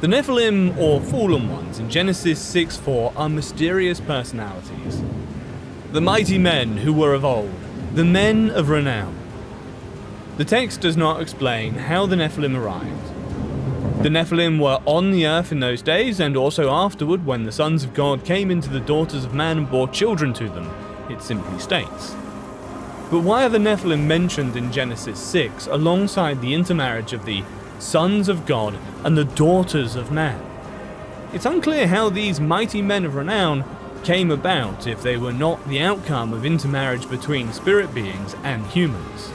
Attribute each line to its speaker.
Speaker 1: The Nephilim, or Fallen Ones, in Genesis 6 4 are mysterious personalities. The mighty men who were of old, the men of renown. The text does not explain how the Nephilim arrived. The Nephilim were on the earth in those days and also afterward when the sons of God came into the daughters of man and bore children to them, it simply states. But why are the Nephilim mentioned in Genesis 6 alongside the intermarriage of the sons of God, and the daughters of man. It's unclear how these mighty men of renown came about if they were not the outcome of intermarriage between spirit beings and humans.